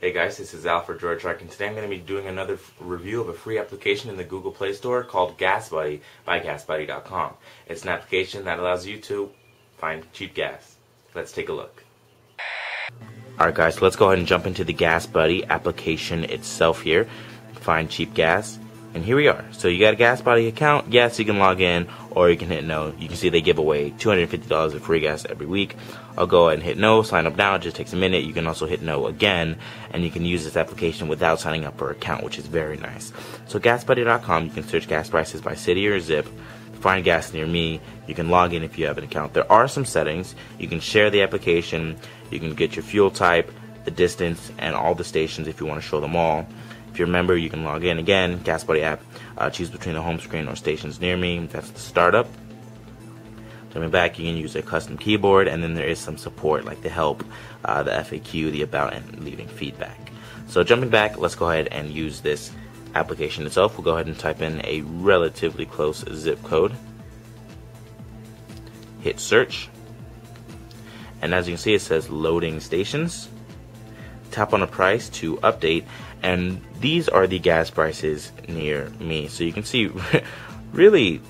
Hey guys, this is Alfred George Truck, and today I'm going to be doing another review of a free application in the Google Play Store called Gas Buddy by GasBuddy.com. It's an application that allows you to find cheap gas. Let's take a look. Alright guys, so let's go ahead and jump into the Gas Buddy application itself here. Find cheap gas. And here we are. So you got a Gas Buddy account. Yes, you can log in or you can hit no. You can see they give away $250 of free gas every week. I'll go ahead and hit no, sign up now, it just takes a minute. You can also hit no again, and you can use this application without signing up for an account, which is very nice. So gasbuddy.com, you can search gas prices by city or zip, find gas near me. You can log in if you have an account. There are some settings. You can share the application, you can get your fuel type, the distance, and all the stations if you want to show them all. If you're a member, you can log in again, Gas Buddy app, uh, choose between the home screen or stations near me. That's the startup. Coming back, you can use a custom keyboard, and then there is some support like the help, uh, the FAQ, the about, and leaving feedback. So jumping back, let's go ahead and use this application itself. We'll go ahead and type in a relatively close zip code. Hit search. And as you can see, it says loading stations. Tap on a price to update, and these are the gas prices near me. So you can see really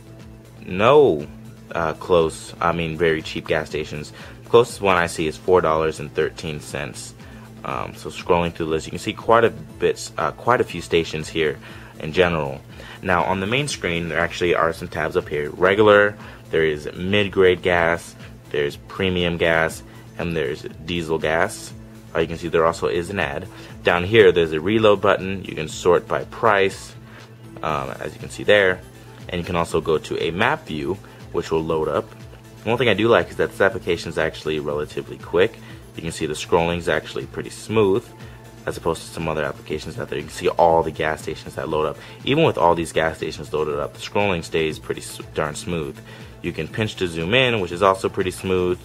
no uh, close, I mean very cheap gas stations. The closest one I see is $4.13. Um, so scrolling through the list, you can see quite a bit, uh, quite a few stations here in general. Now on the main screen, there actually are some tabs up here. Regular, there is mid-grade gas, there's premium gas, and there's diesel gas. Uh, you can see there also is an ad. Down here, there's a reload button. You can sort by price, um, as you can see there. And you can also go to a map view, which will load up. One thing I do like is that this application is actually relatively quick. You can see the scrolling is actually pretty smooth as opposed to some other applications out there. You can see all the gas stations that load up. Even with all these gas stations loaded up, the scrolling stays pretty darn smooth. You can pinch to zoom in, which is also pretty smooth.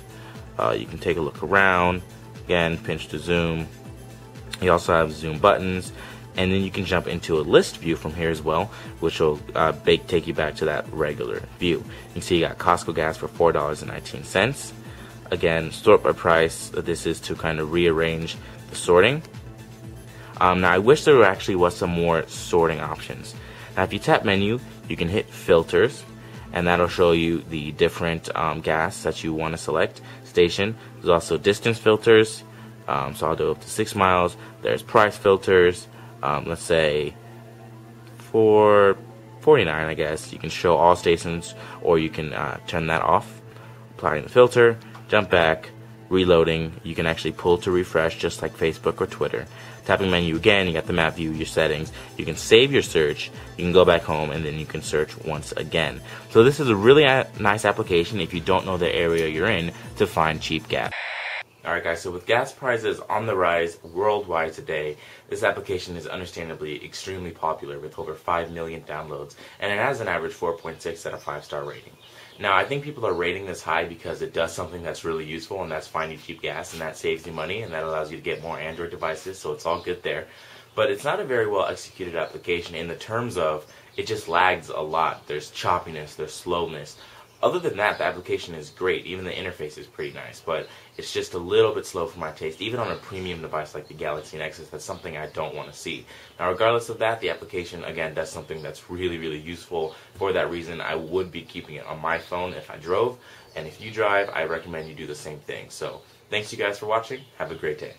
Uh, you can take a look around. Again, pinch to zoom. You also have zoom buttons and then you can jump into a list view from here as well, which will uh, bake, take you back to that regular view. You can see you got Costco gas for $4.19. Again, sort by price. This is to kind of rearrange the sorting. Um, now, I wish there actually was some more sorting options. Now, if you tap menu, you can hit filters, and that'll show you the different um, gas that you want to select. Station. There's also distance filters. Um, so I'll do up to six miles. There's price filters um, let's say for 49 I guess you can show all stations or you can uh, turn that off applying the filter jump back reloading you can actually pull to refresh just like Facebook or Twitter. Tapping menu again you got the map view your settings. You can save your search you can go back home and then you can search once again. So this is a really nice application if you don't know the area you're in to find cheap gas. Alright guys, so with gas prices on the rise worldwide today, this application is understandably extremely popular with over 5 million downloads, and it has an average 4.6 out of 5 star rating. Now I think people are rating this high because it does something that's really useful and that's finding cheap gas and that saves you money and that allows you to get more Android devices, so it's all good there. But it's not a very well executed application in the terms of it just lags a lot. There's choppiness, there's slowness. Other than that, the application is great. Even the interface is pretty nice, but it's just a little bit slow for my taste. Even on a premium device like the Galaxy Nexus, that's something I don't want to see. Now, regardless of that, the application, again, does something that's really, really useful. For that reason, I would be keeping it on my phone if I drove, and if you drive, I recommend you do the same thing. So, thanks you guys for watching. Have a great day.